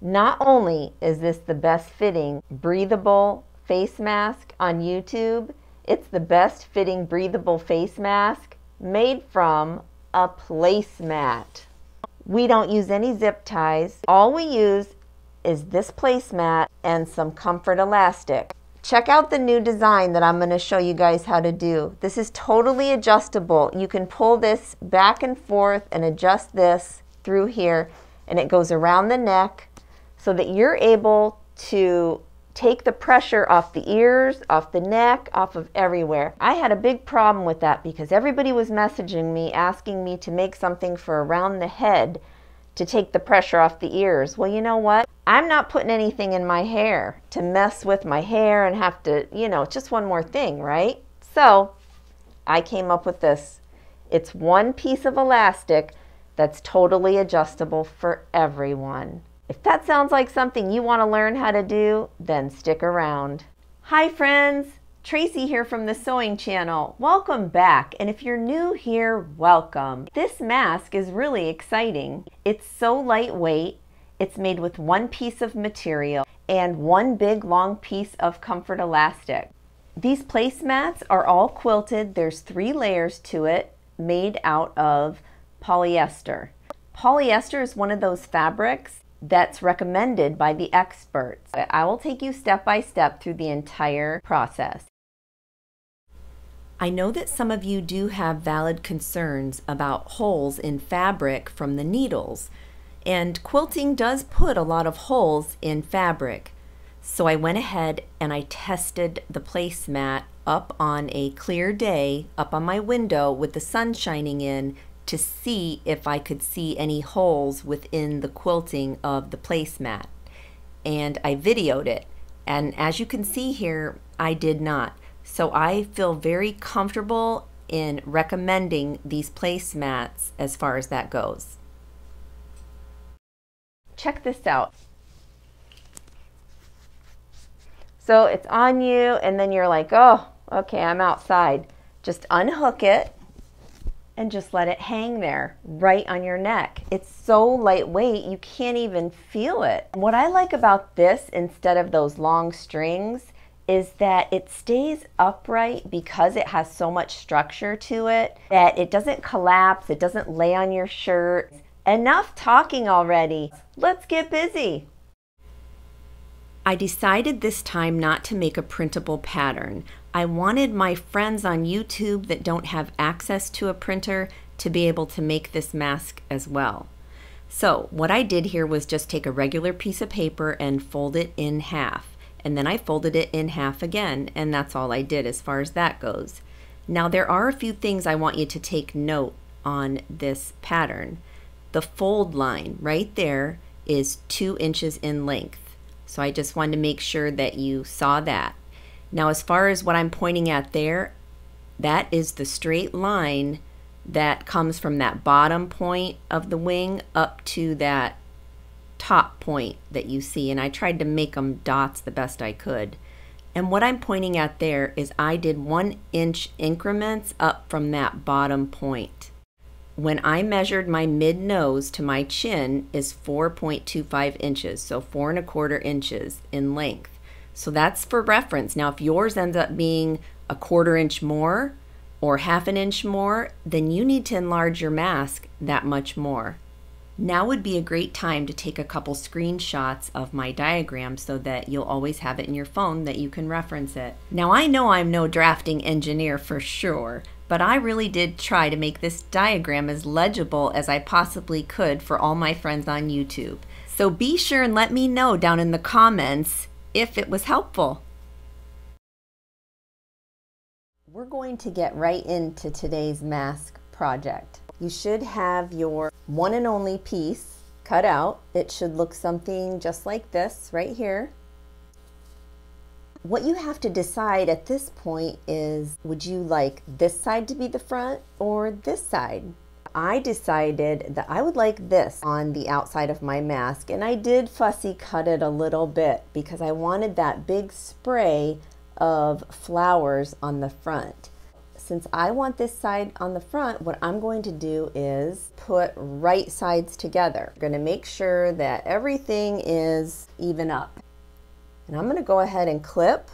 Not only is this the best fitting breathable face mask on YouTube, it's the best fitting breathable face mask made from a placemat. We don't use any zip ties. All we use is this placemat and some comfort elastic. Check out the new design that I'm going to show you guys how to do. This is totally adjustable. You can pull this back and forth and adjust this through here and it goes around the neck so that you're able to take the pressure off the ears, off the neck, off of everywhere. I had a big problem with that because everybody was messaging me asking me to make something for around the head to take the pressure off the ears. Well, you know what? I'm not putting anything in my hair to mess with my hair and have to, you know, just one more thing, right? So I came up with this. It's one piece of elastic that's totally adjustable for everyone. If that sounds like something you want to learn how to do, then stick around. Hi friends, Tracy here from the Sewing Channel. Welcome back, and if you're new here, welcome. This mask is really exciting. It's so lightweight, it's made with one piece of material and one big long piece of comfort elastic. These placemats are all quilted. There's three layers to it made out of polyester. Polyester is one of those fabrics that's recommended by the experts. I will take you step by step through the entire process. I know that some of you do have valid concerns about holes in fabric from the needles, and quilting does put a lot of holes in fabric. So I went ahead and I tested the placemat up on a clear day up on my window with the sun shining in to see if I could see any holes within the quilting of the placemat. And I videoed it. And as you can see here, I did not. So I feel very comfortable in recommending these placemats as far as that goes. Check this out. So it's on you and then you're like, oh, okay, I'm outside. Just unhook it and just let it hang there right on your neck. It's so lightweight, you can't even feel it. What I like about this instead of those long strings is that it stays upright because it has so much structure to it that it doesn't collapse, it doesn't lay on your shirt. Enough talking already. Let's get busy. I decided this time not to make a printable pattern. I wanted my friends on YouTube that don't have access to a printer to be able to make this mask as well. So what I did here was just take a regular piece of paper and fold it in half and then I folded it in half again, and that's all I did as far as that goes. Now there are a few things I want you to take note on this pattern. The fold line right there is two inches in length. So I just wanted to make sure that you saw that. Now as far as what I'm pointing at there, that is the straight line that comes from that bottom point of the wing up to that top point that you see and I tried to make them dots the best I could. And what I'm pointing at there is I did one inch increments up from that bottom point. When I measured my mid nose to my chin is 4.25 inches, so four and a quarter inches in length. So that's for reference. Now, if yours ends up being a quarter inch more or half an inch more, then you need to enlarge your mask that much more. Now would be a great time to take a couple screenshots of my diagram so that you'll always have it in your phone that you can reference it. Now I know I'm no drafting engineer for sure, but I really did try to make this diagram as legible as I possibly could for all my friends on YouTube. So be sure and let me know down in the comments if it was helpful. We're going to get right into today's mask project you should have your one and only piece cut out. It should look something just like this right here. What you have to decide at this point is would you like this side to be the front or this side? I decided that I would like this on the outside of my mask and I did fussy cut it a little bit because I wanted that big spray of flowers on the front. since I want this side on the front, what I'm going to do is put right sides together. I'm gonna make sure that everything is even up. And I'm gonna go ahead and clip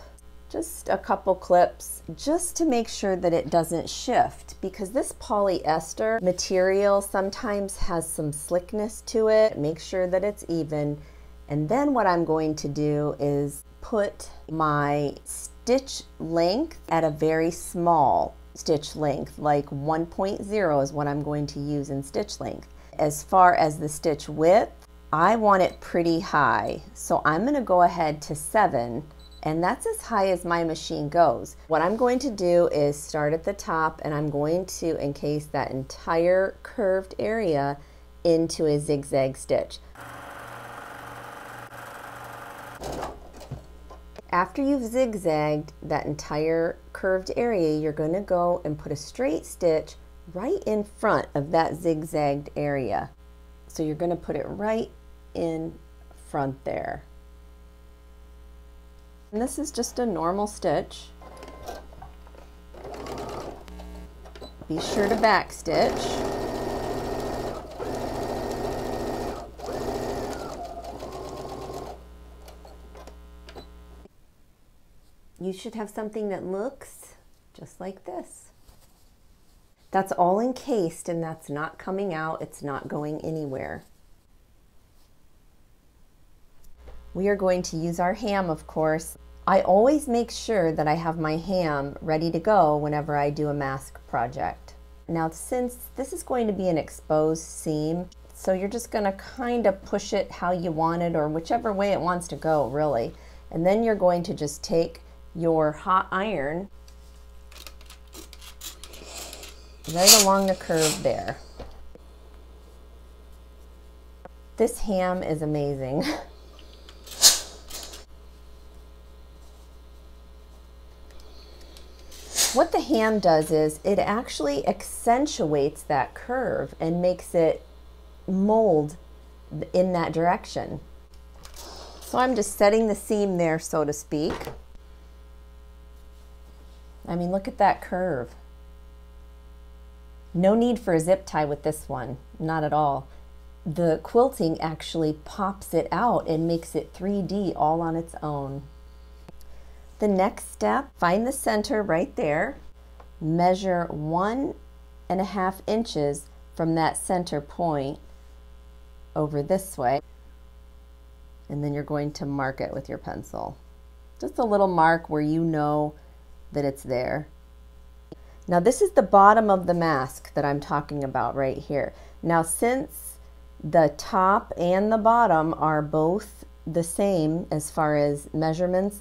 just a couple clips just to make sure that it doesn't shift because this polyester material sometimes has some slickness to it. Make sure that it's even. And then what I'm going to do is put my stitch length at a very small stitch length, like 1.0 is what I'm going to use in stitch length. As far as the stitch width, I want it pretty high. So I'm gonna go ahead to seven and that's as high as my machine goes. What I'm going to do is start at the top and I'm going to encase that entire curved area into a zigzag stitch. After you've zigzagged that entire curved area, you're going to go and put a straight stitch right in front of that zigzagged area. So you're going to put it right in front there. And this is just a normal stitch. Be sure to back stitch. You should have something that looks just like this. That's all encased and that's not coming out. It's not going anywhere. We are going to use our ham, of course. I always make sure that I have my ham ready to go whenever I do a mask project. Now, since this is going to be an exposed seam, so you're just going to kind of push it how you want it or whichever way it wants to go, really. And then you're going to just take your hot iron right along the curve there. This ham is amazing. What the ham does is it actually accentuates that curve and makes it mold in that direction. So I'm just setting the seam there, so to speak. I mean, look at that curve. No need for a zip tie with this one, not at all. The quilting actually pops it out and makes it 3D all on its own. The next step, find the center right there, measure one and a half inches from that center point over this way, and then you're going to mark it with your pencil. Just a little mark where you know that it's there. Now this is the bottom of the mask that I'm talking about right here. Now since the top and the bottom are both the same as far as measurements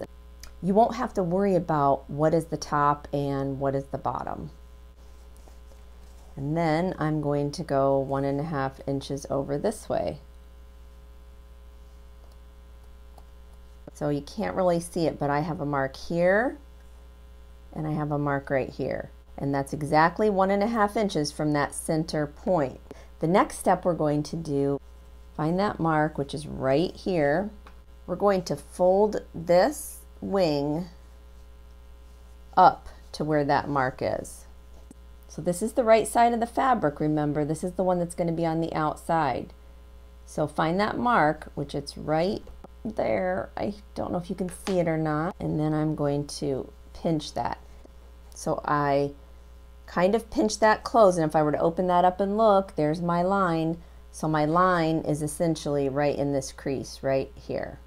you won't have to worry about what is the top and what is the bottom. And then I'm going to go one and a half inches over this way. So you can't really see it, but I have a mark here and I have a mark right here. And that's exactly one and a half inches from that center point. The next step we're going to do, find that mark, which is right here. We're going to fold this wing up to where that mark is. So this is the right side of the fabric, remember. This is the one that's going to be on the outside. So find that mark, which it's right there. I don't know if you can see it or not. And then I'm going to pinch that. So I kind of pinch that close. And if I were to open that up and look, there's my line. So my line is essentially right in this crease right here.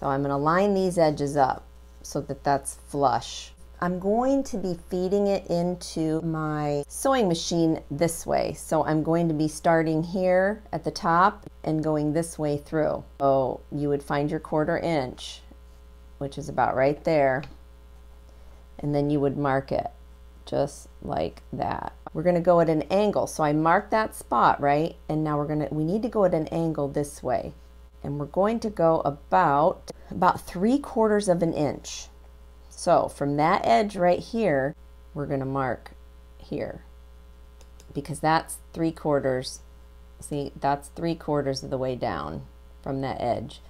So I'm going to line these edges up so that that's flush. I'm going to be feeding it into my sewing machine this way. So I'm going to be starting here at the top and going this way through. So you would find your quarter inch, which is about right there. And then you would mark it just like that. We're going to go at an angle. So I marked that spot, right? And now we're going to, we need to go at an angle this way and we're going to go about about three quarters of an inch. So from that edge right here, we're going to mark here because that's three quarters. See, that's three quarters of the way down from that edge.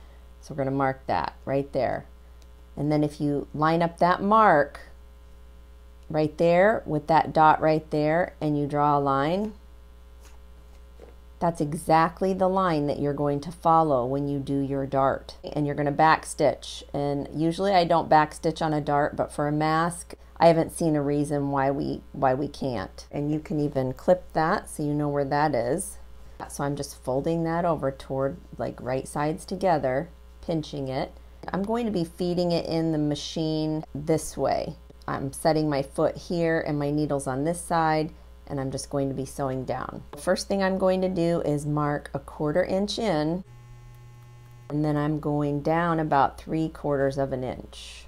So we're going to mark that right there. And then if you line up that mark right there with that dot right there and you draw a line, that's exactly the line that you're going to follow when you do your dart. And you're going to backstitch. And usually I don't backstitch on a dart, but for a mask, I haven't seen a reason why we why we can't. And you can even clip that so you know where that is. So I'm just folding that over toward like right sides together, pinching it. I'm going to be feeding it in the machine this way. I'm setting my foot here and my needles on this side and I'm just going to be sewing down. First thing I'm going to do is mark a quarter inch in and then I'm going down about three quarters of an inch.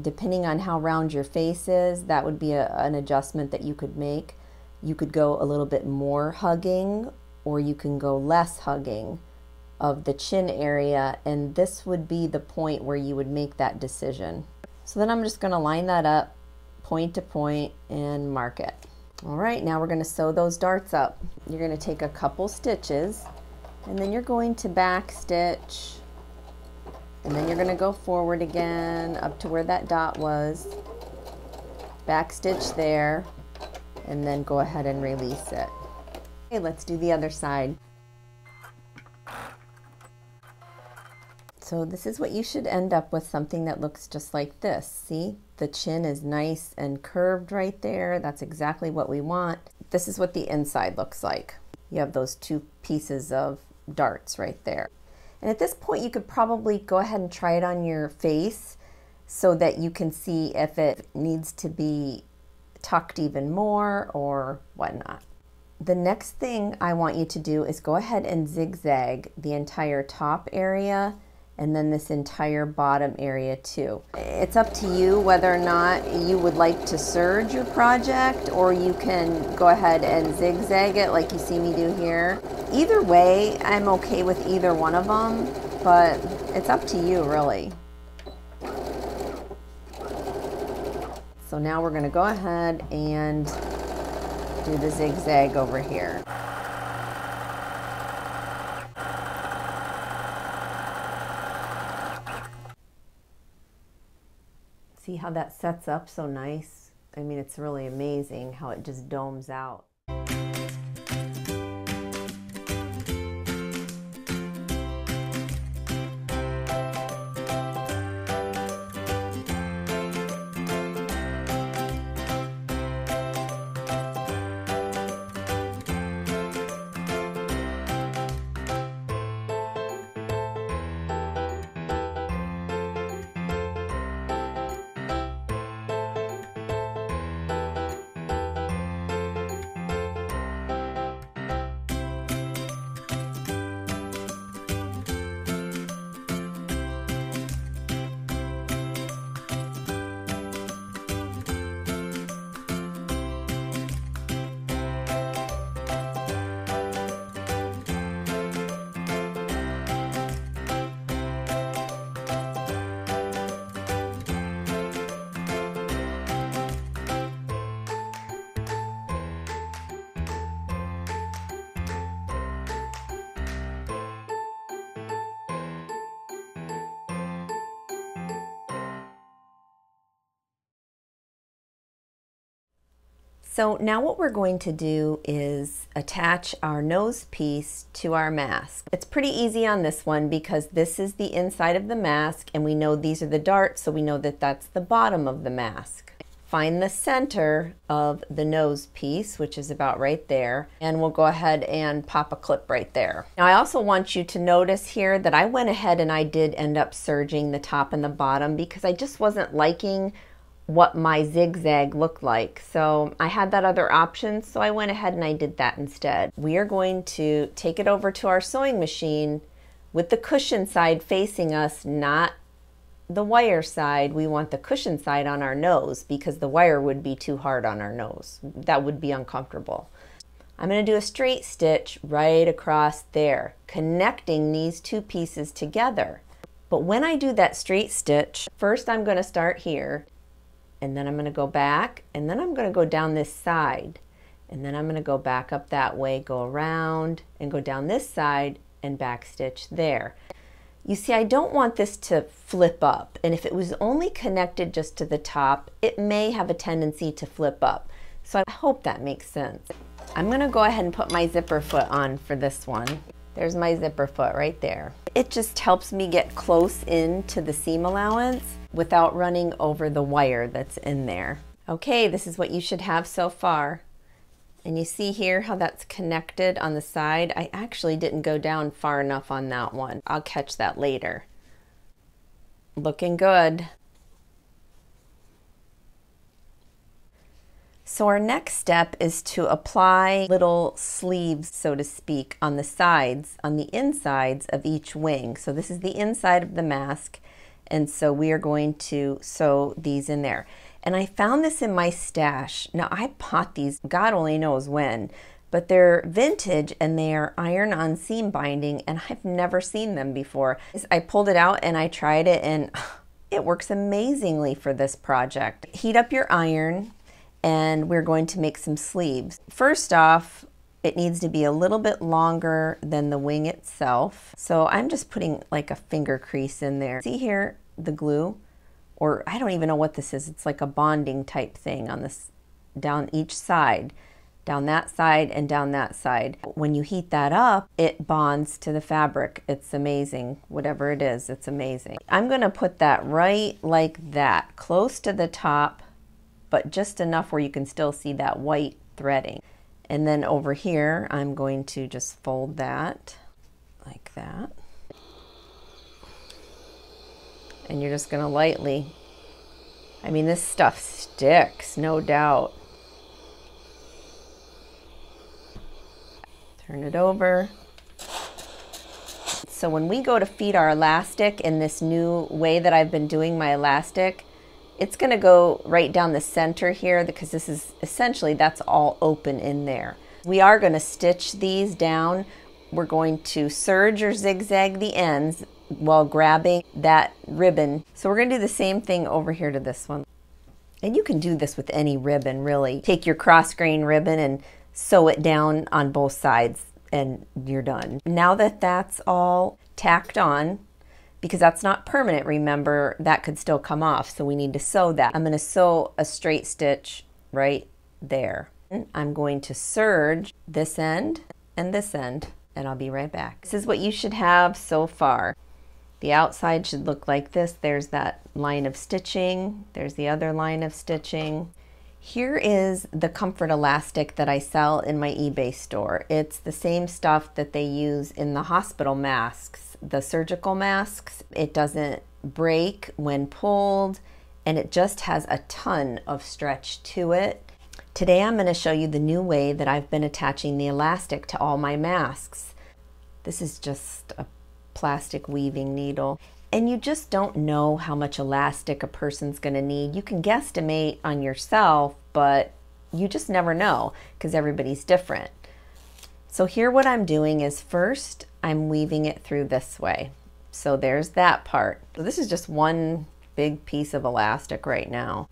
Depending on how round your face is, that would be a, an adjustment that you could make. You could go a little bit more hugging or you can go less hugging of the chin area and this would be the point where you would make that decision. So then I'm just going to line that up point to point and mark it. All right, now we're going to sew those darts up. You're going to take a couple stitches and then you're going to back stitch and then you're going to go forward again up to where that dot was, back stitch there, and then go ahead and release it. Okay, let's do the other side. So this is what you should end up with something that looks just like this. See, the chin is nice and curved right there. That's exactly what we want. This is what the inside looks like. You have those two pieces of darts right there. And at this point, you could probably go ahead and try it on your face so that you can see if it needs to be tucked even more or whatnot. The next thing I want you to do is go ahead and zigzag the entire top area and then this entire bottom area too. It's up to you whether or not you would like to serge your project or you can go ahead and zigzag it like you see me do here. Either way, I'm okay with either one of them, but it's up to you really. So now we're gonna go ahead and do the zigzag over here. See how that sets up so nice? I mean, it's really amazing how it just domes out. So now what we're going to do is attach our nose piece to our mask. It's pretty easy on this one because this is the inside of the mask and we know these are the darts so we know that that's the bottom of the mask. Find the center of the nose piece, which is about right there, and we'll go ahead and pop a clip right there. Now I also want you to notice here that I went ahead and I did end up serging the top and the bottom because I just wasn't liking what my zigzag looked like. So I had that other option, so I went ahead and I did that instead. We are going to take it over to our sewing machine with the cushion side facing us, not the wire side. We want the cushion side on our nose because the wire would be too hard on our nose. That would be uncomfortable. I'm going to do a straight stitch right across there, connecting these two pieces together. But when I do that straight stitch, first I'm going to start here and then I'm going to go back and then I'm going to go down this side and then I'm going to go back up that way go around and go down this side and back stitch there You see, I don't want this to flip up. And if it was only connected just to the top, it may have a tendency to flip up. So I hope that makes sense. I'm gonna go ahead and put my zipper foot on for this one. There's my zipper foot right there. It just helps me get close into the seam allowance without running over the wire that's in there. Okay, this is what you should have so far. And you see here how that's connected on the side? I actually didn't go down far enough on that one. I'll catch that later. Looking good. So our next step is to apply little sleeves, so to speak, on the sides, on the insides of each wing. So this is the inside of the mask. And so we are going to sew these in there. And I found this in my stash. Now I bought these, God only knows when, but they're vintage and they are iron on seam binding and I've never seen them before. I pulled it out and I tried it and it works amazingly for this project. Heat up your iron and we're going to make some sleeves. First off, it needs to be a little bit longer than the wing itself. So I'm just putting like a finger crease in there. See here, the glue? Or I don't even know what this is. It's like a bonding type thing on this, down each side, down that side and down that side. When you heat that up, it bonds to the fabric. It's amazing. Whatever it is, it's amazing. I'm gonna put that right like that, close to the top but just enough where you can still see that white threading. And then over here, I'm going to just fold that like that. And you're just gonna lightly, I mean, this stuff sticks, no doubt. Turn it over. So when we go to feed our elastic in this new way that I've been doing my elastic, it's going to go right down the center here because this is essentially that's all open in there. We are going to stitch these down. We're going to serge or zigzag the ends while grabbing that ribbon. So we're going to do the same thing over here to this one. And you can do this with any ribbon really. Take your cross grain ribbon and sew it down on both sides and you're done. Now that that's all tacked on, because that's not permanent, remember, that could still come off. So we need to sew that. I'm going to sew a straight stitch right there. I'm going to serge this end and this end, and I'll be right back. This is what you should have so far. The outside should look like this. There's that line of stitching. There's the other line of stitching. Here is the comfort elastic that I sell in my eBay store. It's the same stuff that they use in the hospital masks the surgical masks. It doesn't break when pulled and it just has a ton of stretch to it. Today I'm going to show you the new way that I've been attaching the elastic to all my masks. This is just a plastic weaving needle and you just don't know how much elastic a person's going to need. You can guesstimate on yourself, but you just never know because everybody's different. So here what I'm doing is first I'm weaving it through this way. So there's that part. So this is just one big piece of elastic right now.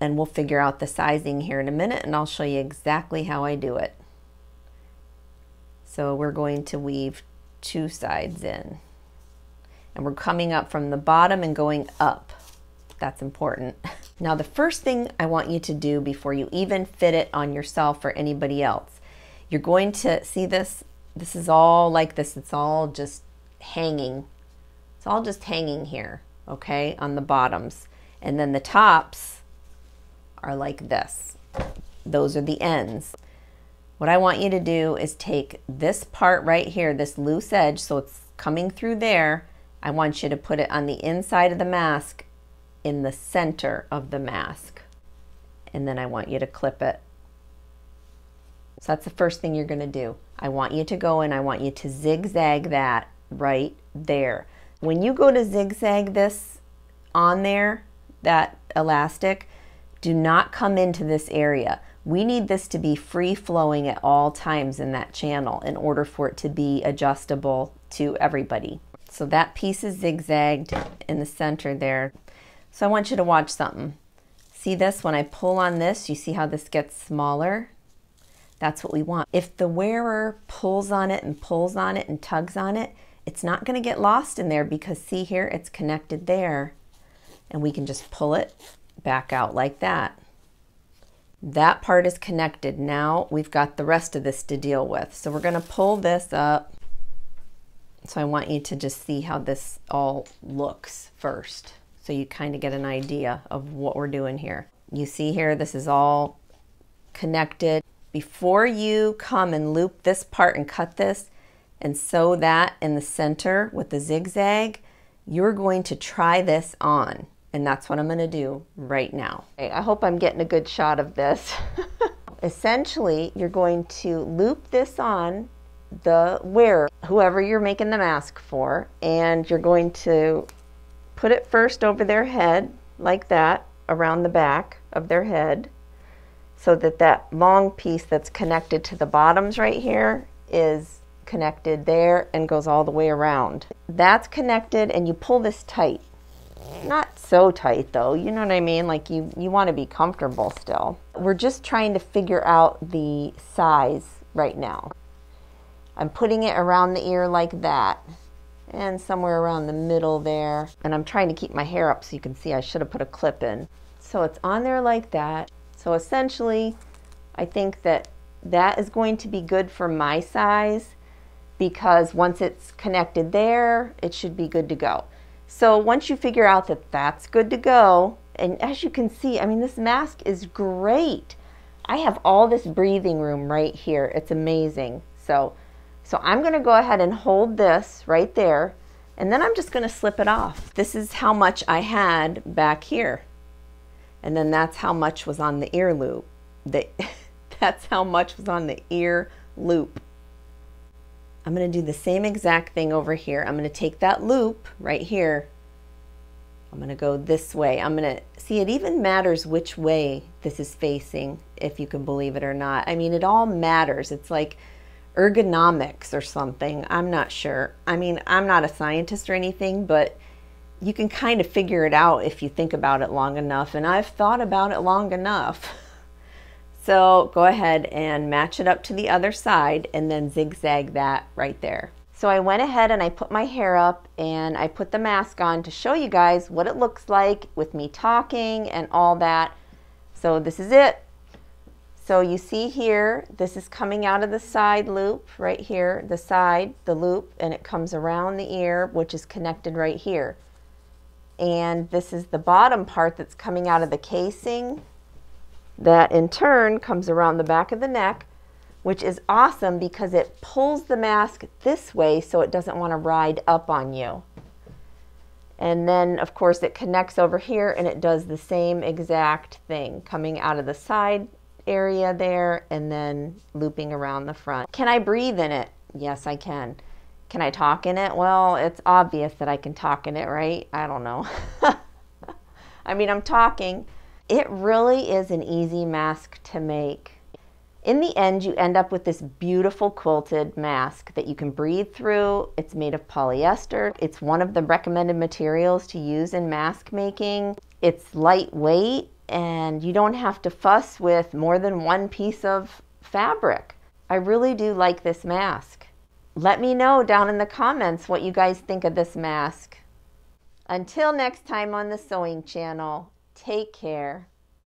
And we'll figure out the sizing here in a minute and I'll show you exactly how I do it. So we're going to weave two sides in. And we're coming up from the bottom and going up. That's important. Now the first thing I want you to do before you even fit it on yourself or anybody else, you're going to see this this is all like this. It's all just hanging. It's all just hanging here, okay, on the bottoms. And then the tops are like this. Those are the ends. What I want you to do is take this part right here, this loose edge, so it's coming through there. I want you to put it on the inside of the mask in the center of the mask. And then I want you to clip it so that's the first thing you're going to do. I want you to go and I want you to zigzag that right there. When you go to zigzag this on there, that elastic, do not come into this area. We need this to be free flowing at all times in that channel in order for it to be adjustable to everybody. So that piece is zigzagged in the center there. So I want you to watch something. See this? When I pull on this, you see how this gets smaller? That's what we want. If the wearer pulls on it and pulls on it and tugs on it, it's not going to get lost in there because see here, it's connected there. And we can just pull it back out like that. That part is connected. Now we've got the rest of this to deal with. So we're going to pull this up. So I want you to just see how this all looks first. So you kind of get an idea of what we're doing here. You see here, this is all connected. Before you come and loop this part and cut this and sew that in the center with the zigzag, you're going to try this on. And that's what I'm going to do right now. Okay, I hope I'm getting a good shot of this. Essentially, you're going to loop this on the wearer, whoever you're making the mask for, and you're going to put it first over their head like that around the back of their head so that that long piece that's connected to the bottoms right here is connected there and goes all the way around. That's connected and you pull this tight. Not so tight though, you know what I mean? Like you, you want to be comfortable still. We're just trying to figure out the size right now. I'm putting it around the ear like that and somewhere around the middle there. And I'm trying to keep my hair up so you can see I should have put a clip in. So it's on there like that. So essentially, I think that that is going to be good for my size because once it's connected there, it should be good to go. So once you figure out that that's good to go, and as you can see, I mean, this mask is great. I have all this breathing room right here. It's amazing. So, so I'm gonna go ahead and hold this right there, and then I'm just gonna slip it off. This is how much I had back here. And then that's how much was on the ear loop. The, that's how much was on the ear loop. I'm going to do the same exact thing over here. I'm going to take that loop right here. I'm going to go this way. I'm going to see it even matters which way this is facing, if you can believe it or not. I mean, it all matters. It's like ergonomics or something. I'm not sure. I mean, I'm not a scientist or anything, but you can kind of figure it out if you think about it long enough. And I've thought about it long enough. So go ahead and match it up to the other side and then zigzag that right there. So I went ahead and I put my hair up and I put the mask on to show you guys what it looks like with me talking and all that. So this is it. So you see here, this is coming out of the side loop right here, the side, the loop, and it comes around the ear, which is connected right here. And this is the bottom part that's coming out of the casing that in turn comes around the back of the neck, which is awesome because it pulls the mask this way so it doesn't want to ride up on you. And then, of course, it connects over here and it does the same exact thing, coming out of the side area there and then looping around the front. Can I breathe in it? Yes, I can. Can I talk in it? Well, it's obvious that I can talk in it, right? I don't know. I mean, I'm talking. It really is an easy mask to make. In the end, you end up with this beautiful quilted mask that you can breathe through. It's made of polyester. It's one of the recommended materials to use in mask making. It's lightweight and you don't have to fuss with more than one piece of fabric. I really do like this mask. Let me know down in the comments what you guys think of this mask. Until next time on the Sewing Channel, Take care.